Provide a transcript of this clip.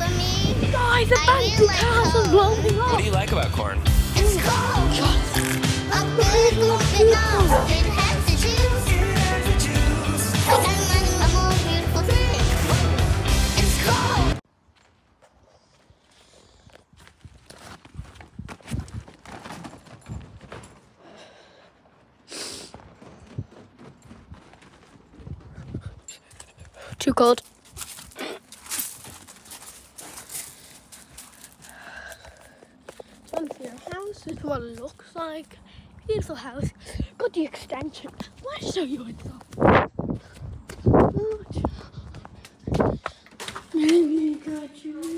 for me. Guys, the I fancy do like castle's corn. blowing What do you like about corn? It's cold. A beautiful big nose. It has to choose. I got money, a more beautiful thing. It's cold. Too cold. House is what it looks like. Beautiful house. Got the extension. Let's show you inside. Oh, Maybe got you.